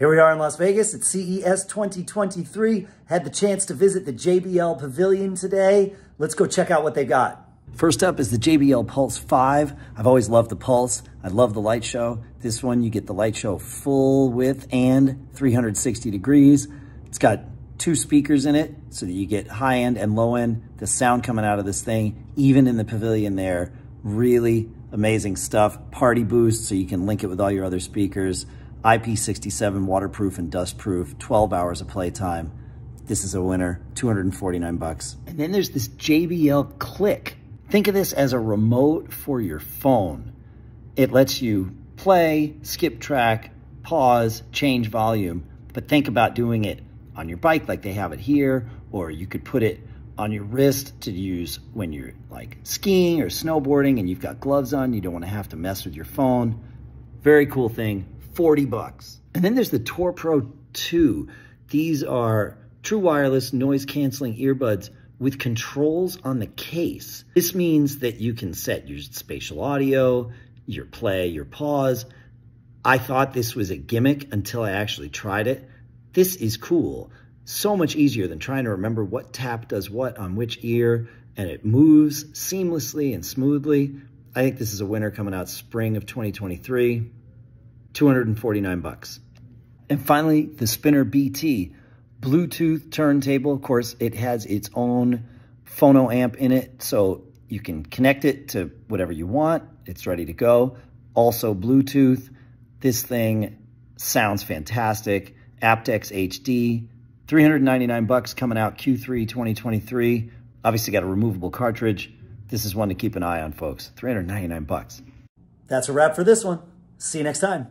Here we are in Las Vegas at CES 2023. Had the chance to visit the JBL Pavilion today. Let's go check out what they got. First up is the JBL Pulse 5. I've always loved the Pulse. I love the light show. This one, you get the light show full width and 360 degrees. It's got two speakers in it so that you get high end and low end. The sound coming out of this thing, even in the pavilion there, really amazing stuff. Party boost so you can link it with all your other speakers. IP67 waterproof and dustproof, 12 hours of playtime. This is a winner, 249 bucks. And then there's this JBL Click. Think of this as a remote for your phone. It lets you play, skip track, pause, change volume, but think about doing it on your bike like they have it here, or you could put it on your wrist to use when you're like skiing or snowboarding and you've got gloves on, you don't want to have to mess with your phone. Very cool thing, 40 bucks. And then there's the Tour Pro 2. These are true wireless noise canceling earbuds with controls on the case. This means that you can set your spatial audio, your play, your pause. I thought this was a gimmick until I actually tried it. This is cool. So much easier than trying to remember what tap does what on which ear, and it moves seamlessly and smoothly. I think this is a winner coming out spring of 2023. 249 bucks. And finally, the Spinner BT Bluetooth turntable. Of course, it has its own phono amp in it, so you can connect it to whatever you want. It's ready to go. Also Bluetooth. This thing sounds fantastic. aptX HD, 399 bucks coming out Q3 2023. Obviously got a removable cartridge. This is one to keep an eye on, folks. 399 bucks. That's a wrap for this one. See you next time.